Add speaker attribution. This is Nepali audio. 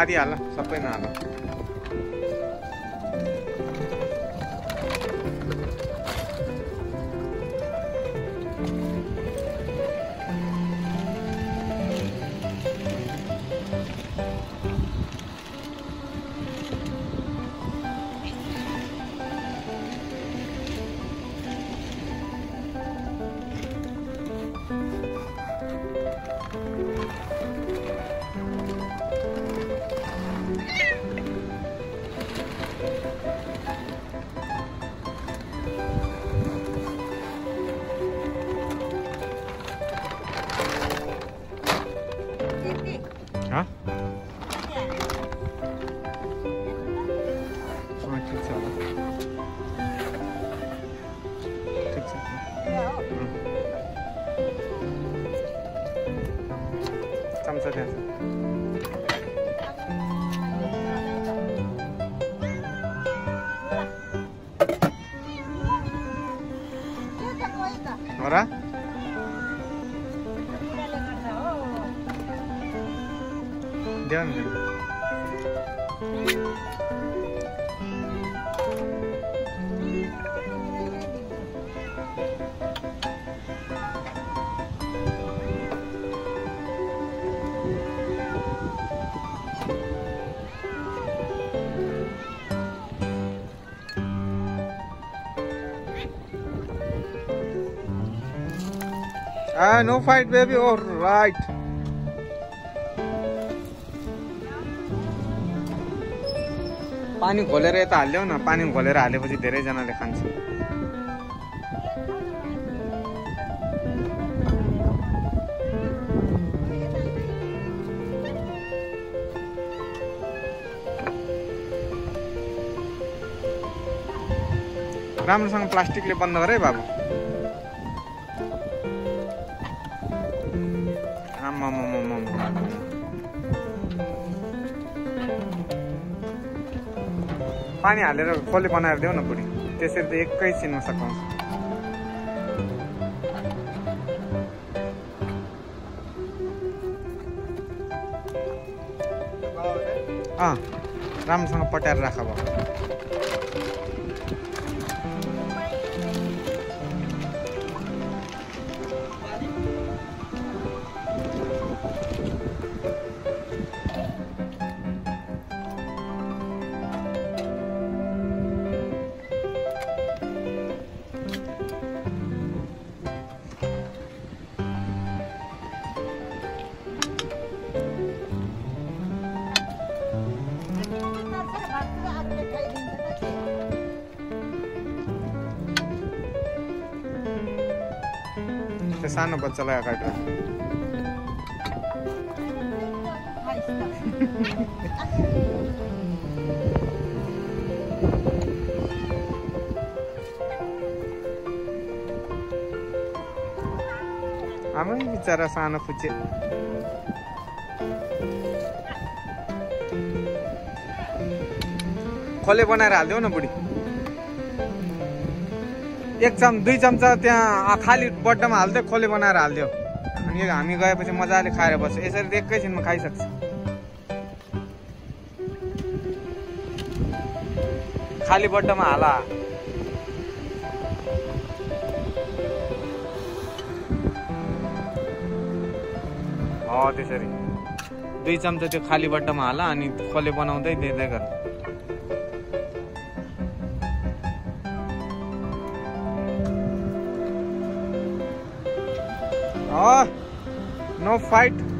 Speaker 1: आधी हाल सबै नहाल हाँ
Speaker 2: त्यति हाल्ने।
Speaker 1: अँ, ठिक छ होला ठिक छ
Speaker 2: यो हो।
Speaker 1: अँ। चम्चा त्यहाँ Devam edelim. Ah, no fight, baby. All right. पानी घोलेर यता हालिदेऊ न पानी घोलेर हालेपछि धेरैजनाले खान्छ राम्रोसँग प्लास्टिकले बन्द गर है बाबु आम्मामामामा। पानी हालेर खोले बनाएर देऊ न बुढी? त्यसरी त एकैछिनमा सकाउँछ। अँ राम्रोसँग पट्याएर राख अब। त्यो सानो बच्चालाई अगाडि राख आमै बिचरा सानो फुच्चे। खोले बनाएर हालिदेऊ न बुढी। एक चम दुई चम्चा त्यहाँ खाली बट्टामा हालिदियो खोले बनाएर हालिदियो। अनि हामी गएपछि मजाले खाएर बस्छ यसरी एकैछिनमा खाइसक्छ। खाली बट्टामा हाला। त्यसरी। दुई चम्चा त्यो खाली बट्टामा हाला अनि खोले बनाउँदै दिँदै गर ó, não fight.